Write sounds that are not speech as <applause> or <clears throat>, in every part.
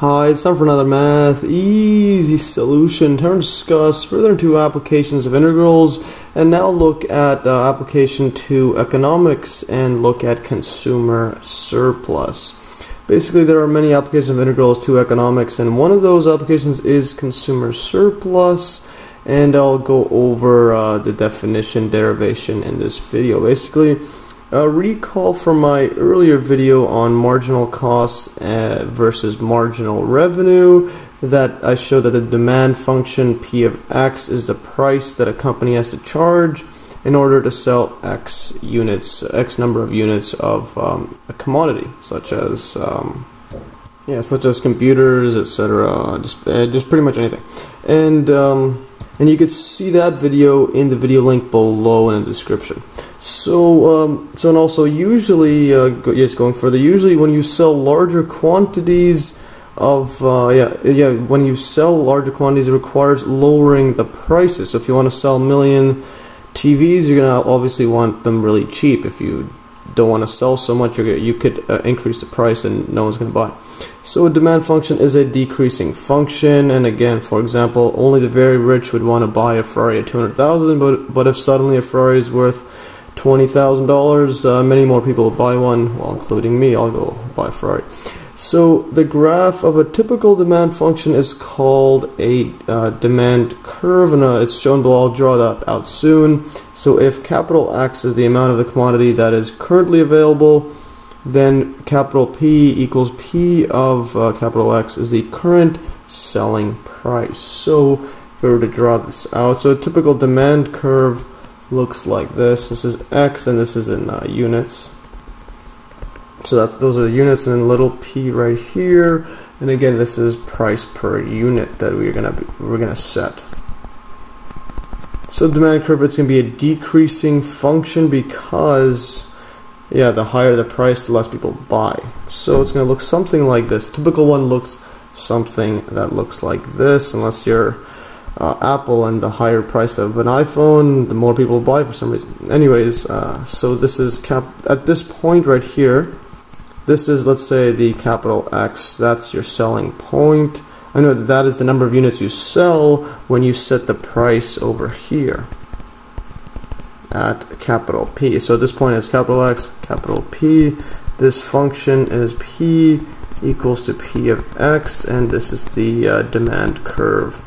Hi, it's time for another math easy solution. Time to discuss further into applications of integrals and now look at uh, application to economics and look at consumer surplus. Basically, there are many applications of integrals to economics, and one of those applications is consumer surplus. And I'll go over uh, the definition derivation in this video. Basically, uh, recall from my earlier video on marginal costs uh, versus marginal revenue that I showed that the demand function P of X is the price that a company has to charge in order to sell X units, X number of units of um, a commodity, such as um, yeah, such as computers, etc. Just, uh, just pretty much anything, and um, and you could see that video in the video link below in the description. So, um, so and also usually, uh, yes, going further. Usually, when you sell larger quantities of, uh, yeah, yeah, when you sell larger quantities, it requires lowering the prices. So, if you want to sell a million TVs, you're gonna obviously want them really cheap. If you don't want to sell so much, you could uh, increase the price and no one's going to buy. So a demand function is a decreasing function, and again, for example, only the very rich would want to buy a Ferrari at 200,000, but but if suddenly a Ferrari is worth $20,000, uh, many more people will buy one, well, including me, I'll go buy a Ferrari. So the graph of a typical demand function is called a uh, demand curve, and uh, it's shown below. I'll draw that out soon. So if capital X is the amount of the commodity that is currently available, then capital P equals P of uh, capital X is the current selling price. So if we were to draw this out, so a typical demand curve looks like this. This is X, and this is in uh, units. So that's those are the units and then little p right here. And again, this is price per unit that we're gonna be, we're gonna set. So demand curve, it's gonna be a decreasing function because yeah, the higher the price, the less people buy. So it's gonna look something like this. Typical one looks something that looks like this, unless you're uh, Apple and the higher price of an iPhone, the more people buy for some reason. Anyways, uh, so this is cap at this point right here this is, let's say, the capital X. That's your selling point. I know that that is the number of units you sell when you set the price over here at capital P. So at this point is capital X, capital P. This function is P equals to P of X, and this is the uh, demand curve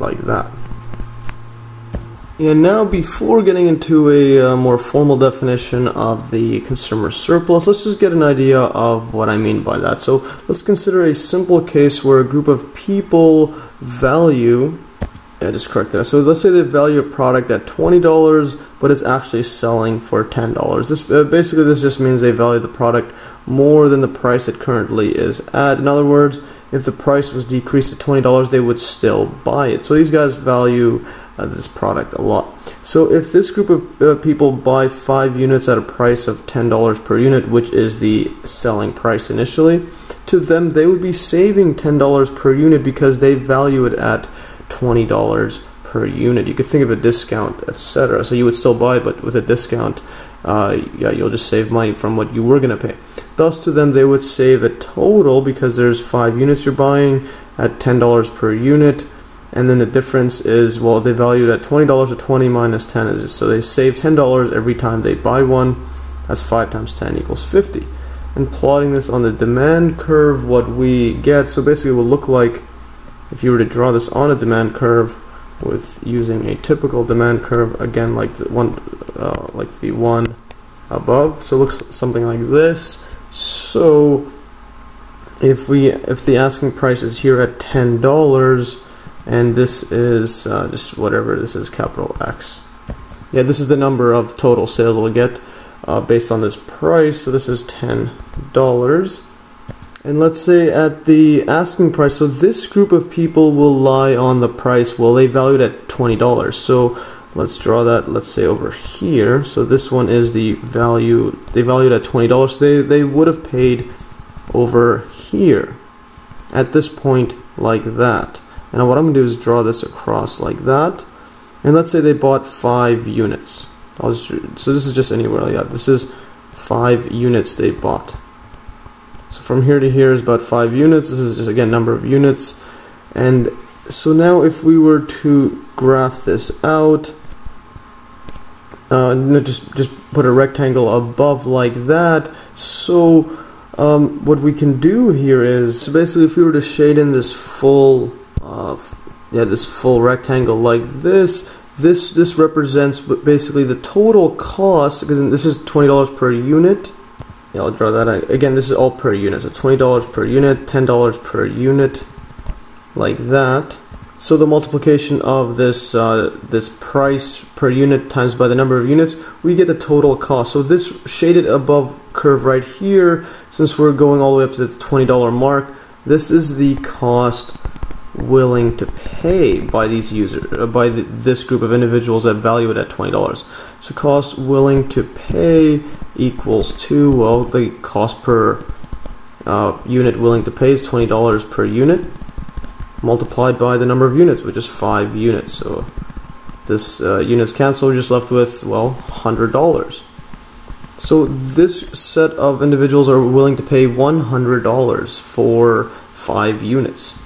like that. And now before getting into a uh, more formal definition of the consumer surplus, let's just get an idea of what I mean by that. So let's consider a simple case where a group of people value, yeah, just correct that. So let's say they value a product at $20, but it's actually selling for $10. This uh, Basically, this just means they value the product more than the price it currently is at. In other words, if the price was decreased to $20, they would still buy it. So these guys value uh, this product a lot. So if this group of uh, people buy five units at a price of $10 per unit, which is the selling price initially, to them they would be saving $10 per unit because they value it at $20 per unit. You could think of a discount, etc. So you would still buy, but with a discount, uh, yeah, you'll just save money from what you were going to pay. Thus, to them, they would save a total because there's five units you're buying at $10 per unit. And then the difference is well they valued at $20 to 20 minus 10 is so they save $10 every time they buy one. That's 5 times 10 equals 50 and plotting this on the demand curve what we get so basically it will look like if you were to draw this on a demand curve with using a typical demand curve again like the one uh, like the one above so it looks something like this so if we if the asking price is here at ten dollars and this is uh, just whatever this is capital X. Yeah this is the number of total sales we'll get uh, based on this price so this is ten dollars. And let's say at the asking price so this group of people will lie on the price well they valued at twenty dollars. So let's draw that let's say over here so this one is the value they valued at twenty dollars so they, they would have paid over here at this point like that and what I'm to do is draw this across like that. And let's say they bought five units. Just, so this is just anywhere like that. This is five units they bought. So from here to here is about 5 units. This is just again number of units. And so now if we were to graph this out, uh, no, just just put a rectangle above like that. So um, what we can do here is so basically if we were to shade in this full uh, yeah this full rectangle like this this this represents basically the total cost because this is twenty dollars per unit yeah I'll draw that out. again this is all per unit so twenty dollars per unit ten dollars per unit like that so the multiplication of this uh, this price per unit times by the number of units we get the total cost so this shaded above curve right here since we're going all the way up to the $20 mark this is the cost willing to pay by these users, uh, by the, this group of individuals that value it at $20. So cost willing to pay equals to, well, the cost per uh, unit willing to pay is $20 per unit multiplied by the number of units, which is 5 units. So this uh, units cancel, we're just left with, well, $100. So this set of individuals are willing to pay $100 for 5 units.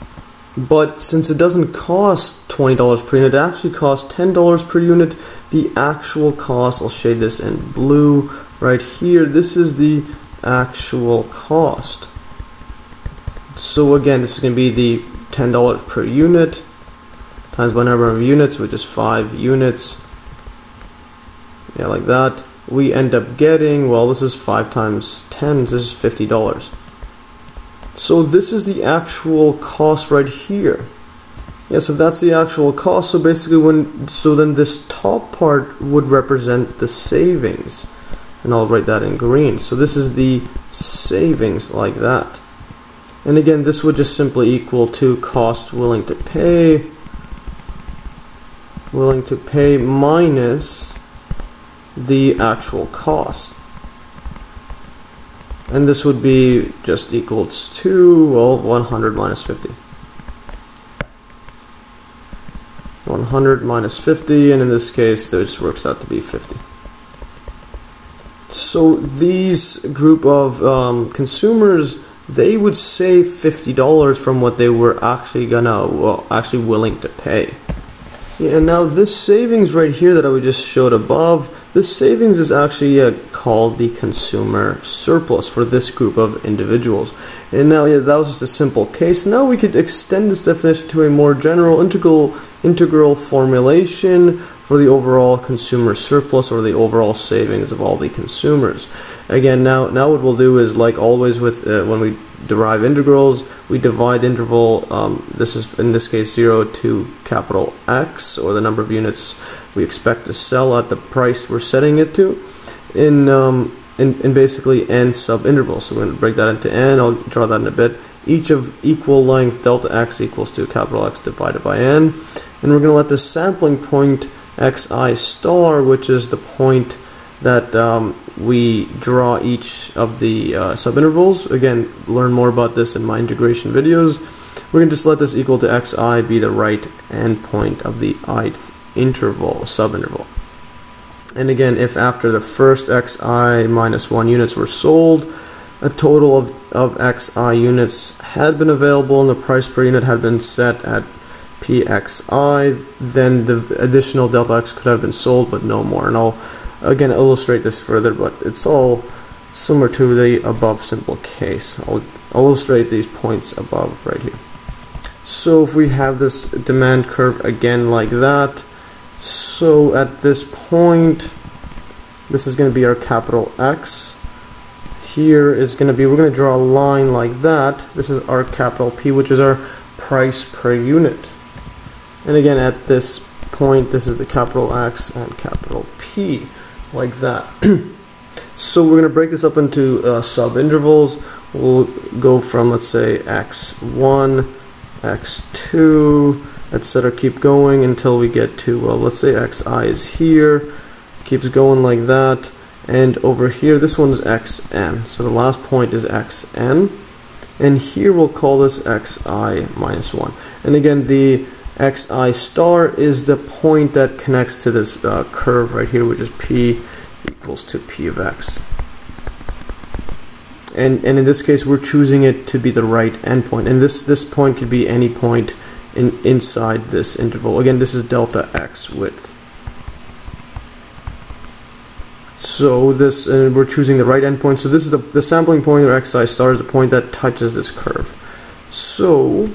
But since it doesn't cost $20 per unit, it actually costs $10 per unit. The actual cost, I'll shade this in blue right here. This is the actual cost. So again, this is going to be the $10 per unit times by number of units, which is 5 units. Yeah, like that. We end up getting, well, this is 5 times 10, this is $50. So this is the actual cost right here. Yeah, so that's the actual cost. So basically when, so then this top part would represent the savings. And I'll write that in green. So this is the savings like that. And again, this would just simply equal to cost willing to pay, willing to pay minus the actual cost. And this would be just equals to well 100 minus 50 100 minus 50 and in this case this works out to be 50 so these group of um, consumers they would save $50 from what they were actually gonna well, actually willing to pay yeah, and now this savings right here that I just showed above this savings is actually uh, called the consumer surplus for this group of individuals. And now, yeah, that was just a simple case. Now we could extend this definition to a more general integral integral formulation for the overall consumer surplus or the overall savings of all the consumers. Again, now now what we'll do is like always with uh, when we derive integrals, we divide interval. Um, this is in this case zero to capital X or the number of units we expect to sell at the price we're setting it to in, um, in, in basically n subintervals. So we're going to break that into n. I'll draw that in a bit. Each of equal length delta x equals to capital X divided by n. And we're going to let the sampling point xi star, which is the point that um, we draw each of the uh, subintervals. Again, learn more about this in my integration videos. We're going to just let this equal to xi be the right endpoint of the ith interval, subinterval. And again, if after the first xi minus 1 units were sold, a total of, of xi units had been available and the price per unit had been set at pxi, then the additional delta x could have been sold, but no more. And I'll again illustrate this further, but it's all similar to the above simple case. I'll, I'll illustrate these points above right here. So if we have this demand curve again like that, so at this point, this is going to be our capital X. Here is going to be, we're going to draw a line like that. This is our capital P, which is our price per unit. And again, at this point, this is the capital X and capital P, like that. <clears throat> so we're going to break this up into uh, sub-intervals. We'll go from, let's say, X1, X2, etc. Keep going until we get to, well, let's say xi is here. Keeps going like that. And over here, this one is xn. So the last point is xn. And here we'll call this xi minus 1. And again, the xi star is the point that connects to this uh, curve right here, which is p equals to p of x. and and in this case we're choosing it to be the right endpoint. And this this point could be any point in inside this interval. Again this is delta x width. So this and we're choosing the right endpoint. So this is the, the sampling point or xi star is the point that touches this curve. So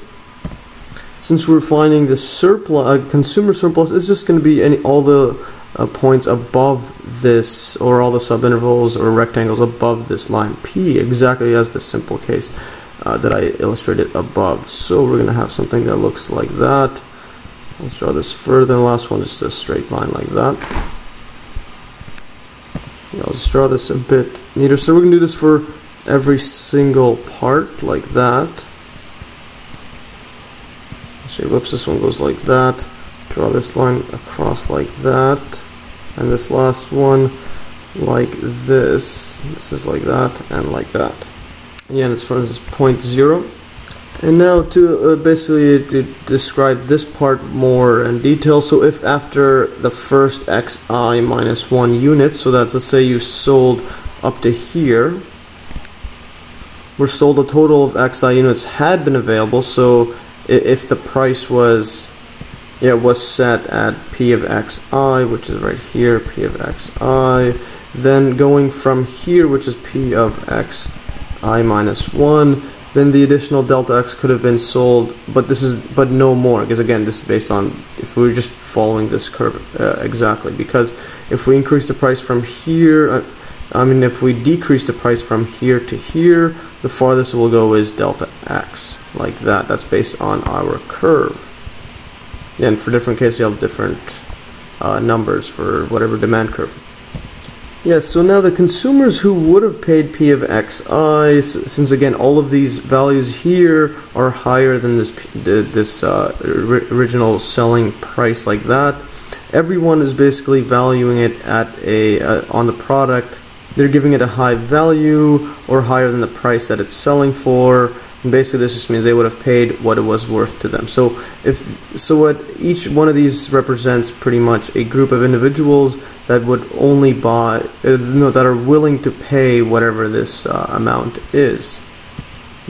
since we're finding the surplus uh, consumer surplus is just going to be any all the uh, points above this or all the subintervals or rectangles above this line P exactly as the simple case uh, that I illustrated above. So we're going to have something that looks like that. Let's draw this further. The last one is a straight line like that. Yeah, let's draw this a bit neater. So we're going to do this for every single part like that. So whoops, this one goes like that. Draw this line across like that. And this last one like this. This is like that and like that. Again as far as point zero. And now to uh, basically to describe this part more in detail. So if after the first xi minus one unit so that's let's say you sold up to here were sold a total of xi units had been available. So if the price was yeah, was set at p of xi, which is right here, p of xi. Then going from here, which is p of xi minus 1, then the additional delta x could have been sold, but this is but no more, because again, this is based on if we were just following this curve uh, exactly, because if we increase the price from here, uh, I mean, if we decrease the price from here to here, the farthest it will go is delta x, like that. That's based on our curve and for different cases you have different uh, numbers for whatever demand curve. Yes, so now the consumers who would have paid P of xi, since again all of these values here are higher than this this uh, original selling price like that, everyone is basically valuing it at a uh, on the product. They're giving it a high value or higher than the price that it's selling for, and basically, this just means they would have paid what it was worth to them. So, if so, what each one of these represents pretty much a group of individuals that would only buy, uh, no, that are willing to pay whatever this uh, amount is.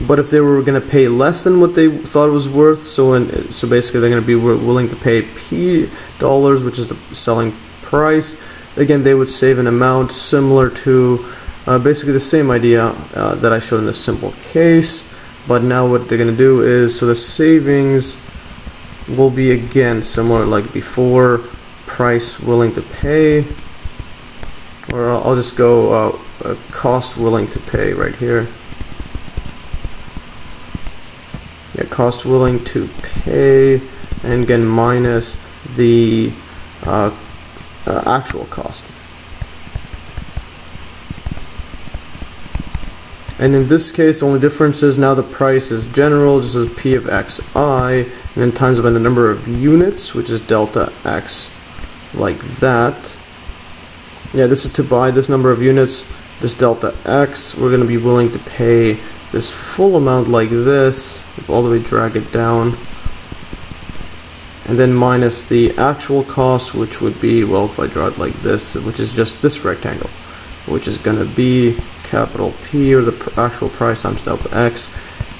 But if they were going to pay less than what they thought it was worth, so in, so basically they're going to be willing to pay p dollars, which is the selling price. Again, they would save an amount similar to uh, basically the same idea uh, that I showed in this simple case. But now what they're gonna do is so the savings will be again similar like before. Price willing to pay or I'll just go uh, cost willing to pay right here. Yeah cost willing to pay and again minus the uh, actual cost And in this case, the only difference is now the price is general, just as P of xi, and then times by the number of units, which is delta x, like that. Yeah, this is to buy this number of units, this delta x. We're going to be willing to pay this full amount like this, all the way drag it down. And then minus the actual cost, which would be, well, if I draw it like this, which is just this rectangle, which is going to be capital P or the pr actual price times delta x.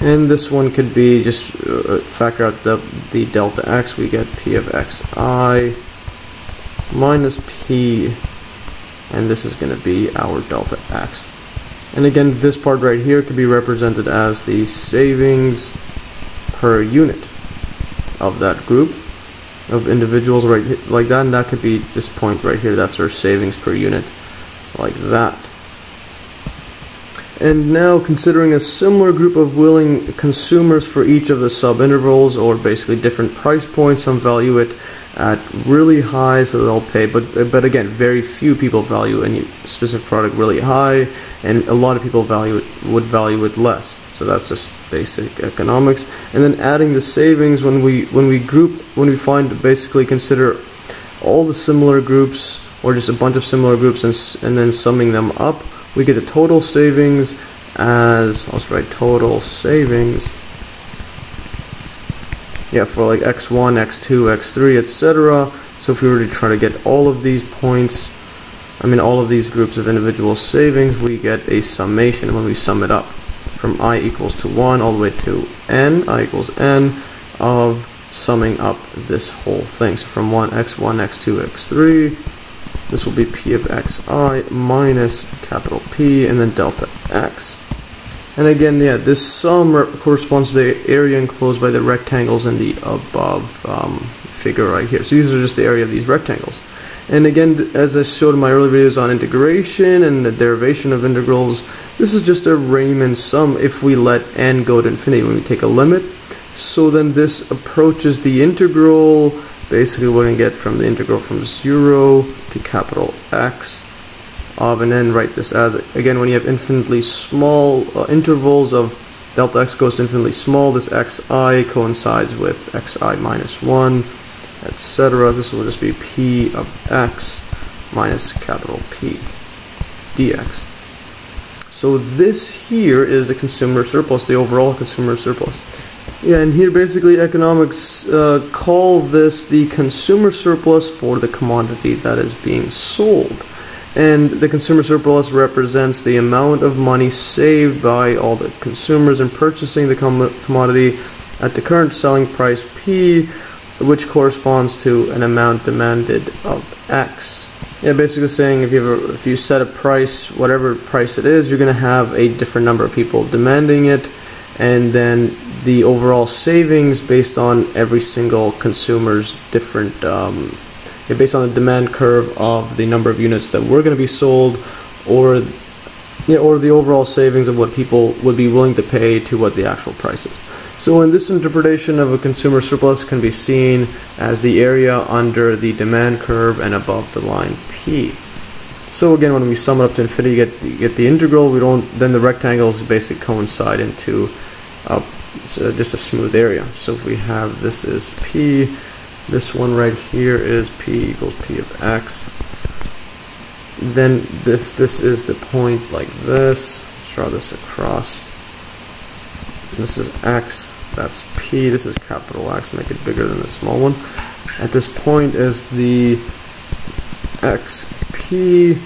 And this one could be just uh, factor out the, the delta x we get P of xi minus P and this is going to be our delta x. And again this part right here could be represented as the savings per unit of that group of individuals right like that and that could be this point right here that's our savings per unit like that. And now considering a similar group of willing consumers for each of the sub-intervals or basically different price points, some value it at really high so they'll pay but but again very few people value any specific product really high and a lot of people value it would value it less so that's just basic economics. And then adding the savings when we when we group when we find basically consider all the similar groups or just a bunch of similar groups and, and then summing them up we get the total savings as let's write total savings. Yeah for like x1 x2 x3 etc so if we were to try to get all of these points I mean all of these groups of individual savings, we get a summation when we sum it up from i equals to 1 all the way to n, i equals n, of summing up this whole thing. So from 1, x1, x2, x3, this will be p of xi minus capital P and then delta x. And again, yeah, this sum corresponds to the area enclosed by the rectangles in the above um, figure right here. So these are just the area of these rectangles. And again, as I showed in my earlier videos on integration and the derivation of integrals, this is just a Riemann sum if we let n go to infinity when we take a limit. So then this approaches the integral. Basically, we're going to get from the integral from 0 to capital X of, an n. write this as, again, when you have infinitely small uh, intervals of delta x goes to infinitely small, this xi coincides with xi minus 1, etc. This will just be p of x minus capital P dx. So this here is the consumer surplus, the overall consumer surplus. Yeah, and here basically economics uh, call this the consumer surplus for the commodity that is being sold. And the consumer surplus represents the amount of money saved by all the consumers in purchasing the com commodity at the current selling price P, which corresponds to an amount demanded of X. Yeah, basically saying if you have a, if you set a price, whatever price it is, you're going to have a different number of people demanding it, and then the overall savings based on every single consumer's different, um, based on the demand curve of the number of units that were going to be sold, or yeah, or the overall savings of what people would be willing to pay to what the actual price is. So in this interpretation of a consumer surplus can be seen as the area under the demand curve and above the line P. So again, when we sum it up to infinity, get, get the integral, we don't, then the rectangles basically coincide into uh, so just a smooth area. So if we have this is P, this one right here is P equals P of X. Then if this is the point like this, let's draw this across this is X, that's P, this is capital X, make it bigger than the small one. At this point is the XP,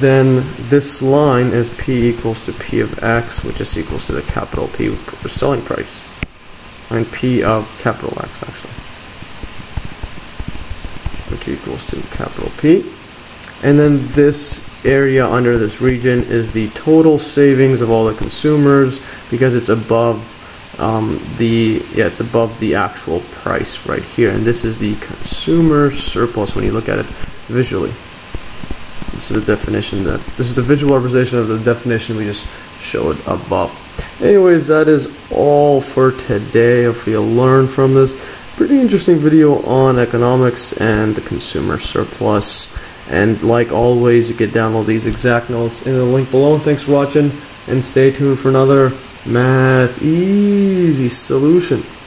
then this line is P equals to P of X, which is equals to the capital P selling price. And P of capital X, actually. Which equals to capital P. And then this area under this region is the total savings of all the consumers because it's above um, the yeah it's above the actual price right here. And this is the consumer surplus when you look at it visually. This is the definition that this is the visual representation of the definition we just showed above. Anyways that is all for today. Hopefully you'll learn from this. Pretty interesting video on economics and the consumer surplus. And like always, you can download these exact notes in the link below. Thanks for watching, and stay tuned for another Math Easy solution.